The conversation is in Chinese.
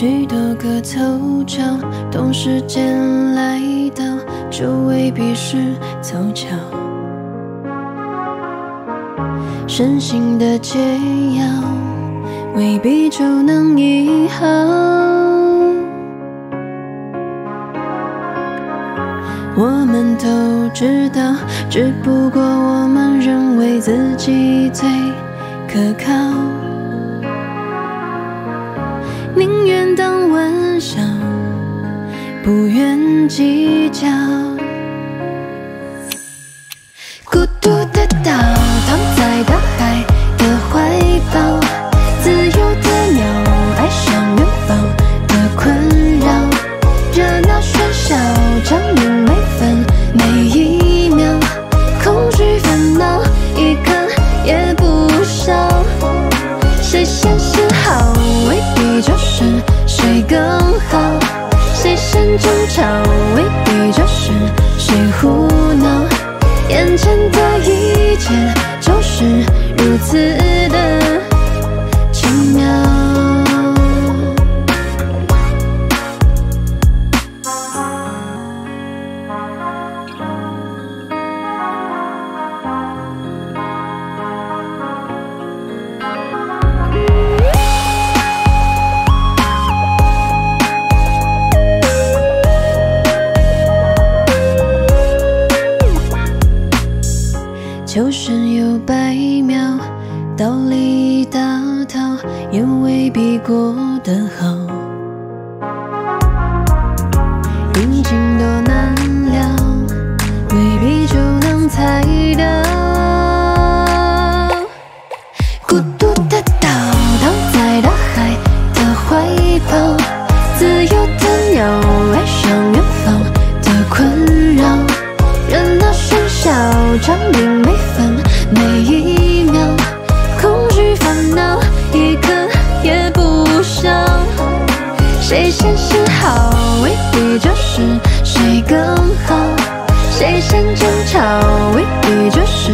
许多个凑巧，同时间来到，就未必是凑巧。身心的解药，未必就能医好。我们都知道，只不过我们认为自己最可靠。宁愿想，不愿计较。孤独更好；谁先争吵，未必就是谁胡闹。眼前的一切就是如此有生有百妙，道理一大套，也未必过得好。要证明每分每一秒，恐惧烦恼一刻也不少。谁先示好，未必就是谁更好；谁先争吵，未必就是。